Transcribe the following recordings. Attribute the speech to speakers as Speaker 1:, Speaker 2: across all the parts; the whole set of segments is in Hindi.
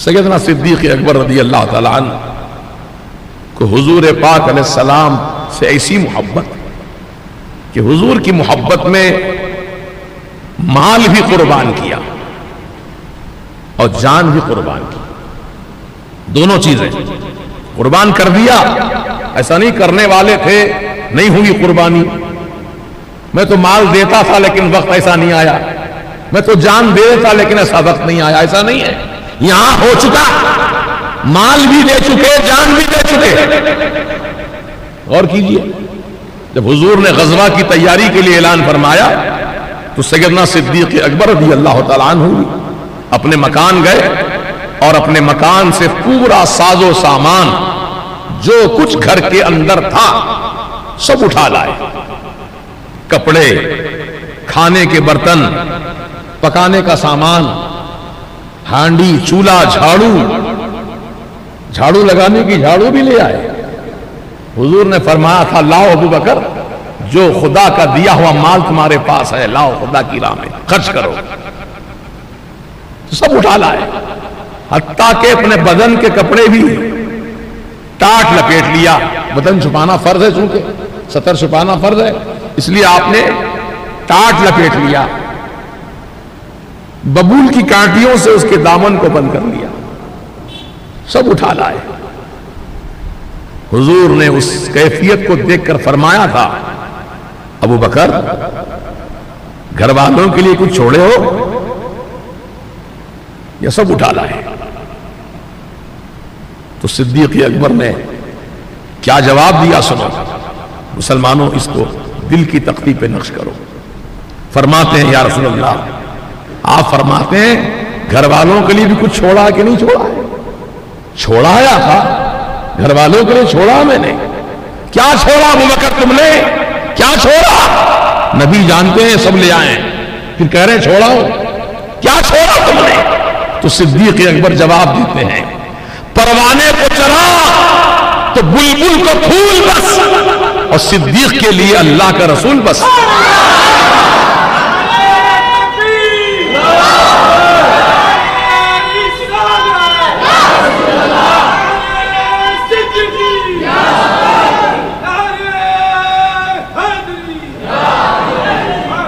Speaker 1: सैदना सिद्दीक अकबर रदी अल्लाह को हुजूर पाक सलाम से ऐसी मोहब्बत, कि हुजूर की मोहब्बत में माल भी कुर्बान किया और जान भी कुर्बान की। दोनों चीज़ें कुर्बान कर दिया। ऐसा नहीं करने वाले थे, नहीं हुई कुर्बानी। मैं तो माल देता था, लेकिन वक्त ऐसा नहीं आया। मैं तो जान देता, लेकिन ऐसा वक्त नहीं आया। ऐसा नहीं है। यहाँ हो चुका। माल भी दे चुके, जान भी दे चुके। और कीजिए, जब हुजूर ने गजवा की तैयारी के लिए ऐलान फरमाया तो सैदना सिद्दीक अकबर रदी अल्लाह हुई अपने मकान गए और अपने मकान से पूरा साजो सामान, जो कुछ घर के अंदर था, सब उठा लाए। कपड़े, खाने के बर्तन, पकाने का सामान हांडी, चूल्हा, झाड़ू। झाड़ू लगाने की झाड़ू भी ले आए। हुजूर ने फरमाया था, लाओ अबू बकर, जो खुदा का दिया हुआ माल तुम्हारे पास है, लाओ खुदा की राह में, खर्च करो। तो सब उठा लाए। हत्ता के अपने बदन के कपड़े भी टाट लपेट लिया। बदन छुपाना फ़र्ज़ है चूँकि, सतर छुपाना फ़र्ज़ है। इसलिए आपने टाट लपेट लिया। बबूल की कांटियों से उसके दामन को बंद कर लिया सब उठा लाए। हुजूर ने उस कैफियत को देखकर फरमाया था, अबू बकर घर वालों के लिए कुछ छोड़े हो? यह सब उठा लाए। तो सिद्दीक अकबर ने क्या जवाब दिया सुनो, मुसलमानों, इसको दिल की तख्ती पे नक्श करो। फरमाते हैं, या रसूल अल्लाह आप फरमाते हैं घर वालों के लिए भी कुछ छोड़ा कि नहीं छोड़ा है? छोड़ाया था? घर वालों के लिए छोड़ा मैंने। क्या छोड़ा वो मुबकर तुमने? क्या छोड़ा? नबी जानते हैं, सब ले आए। फिर कह रहे छोड़ा हो क्या छोड़ा तुमने? तो सिद्दीक अकबर जवाब देते हैं, परवाने को चरा तो बुलबुल को फूल बस, और सिद्दीक के लिए अल्लाह का रसूल बस।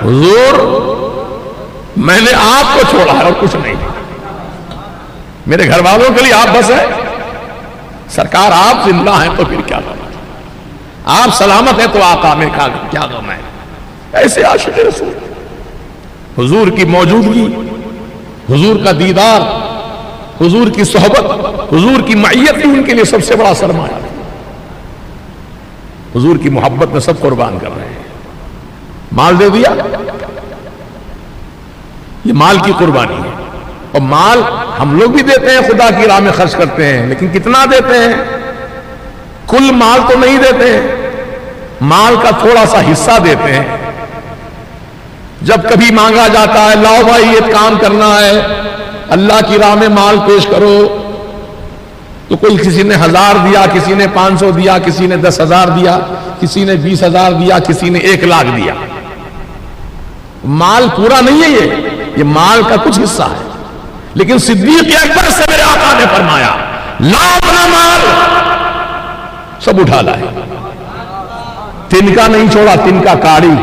Speaker 1: हुजूर, मैंने आपको छोड़ा है और कुछ नहीं। मेरे घर वालों के लिए आप बस है। सरकार आप ज़िंदा हैं तो फिर क्या करना आप सलामत है तो आका में क्या क्या करना है? ऐसे आशिक रसूल। हुजूर की मौजूदगी, हुजूर का दीदार, हुजूर की सोहबत, हुजूर की मैयत ही उनके लिए सबसे बड़ा सरमाया। हुजूर की मोहब्बत में सब कुर्बान कर रहे हैं। माल दे दिया ये माल की कुर्बानी है। और माल हम लोग भी देते हैं, खुदा की राह में खर्च करते हैं, लेकिन कितना देते हैं? कुल माल तो नहीं देते हैं। माल का थोड़ा सा हिस्सा देते हैं। जब कभी मांगा जाता है, लाओ भाई ये काम करना है, अल्लाह की राह में माल पेश करो तो कोई किसी ने हज़ार दिया, किसी ने पाँच सौ दिया, किसी ने दस हज़ार दिया, किसी ने बीस हज़ार दिया, किसी ने एक लाख दिया। माल पूरा नहीं है ये। ये माल का कुछ हिस्सा है। लेकिन सिद्दीक अकबर से मेरे आका ने फरमाया ला अपना माल सब उठा लाए। तिनका नहीं छोड़ा तिनका काड़ी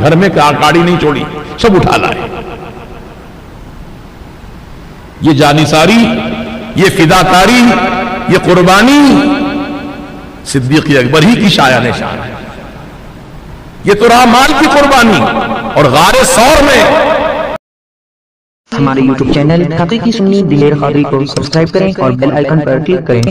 Speaker 1: घर में का, काड़ी नहीं छोड़ी सब उठा लाए। ये जानिसारी ये फिदाकारी ये कुर्बानी सिद्दीक अकबर ही की शाया निशान है। ये तो रहा माल की कुर्बानी और गारे सौर में।
Speaker 2: हमारे YouTube चैनल की सुन्नी दिलेर खादरी को सब्सक्राइब करें और बेल आइकन पर क्लिक करें।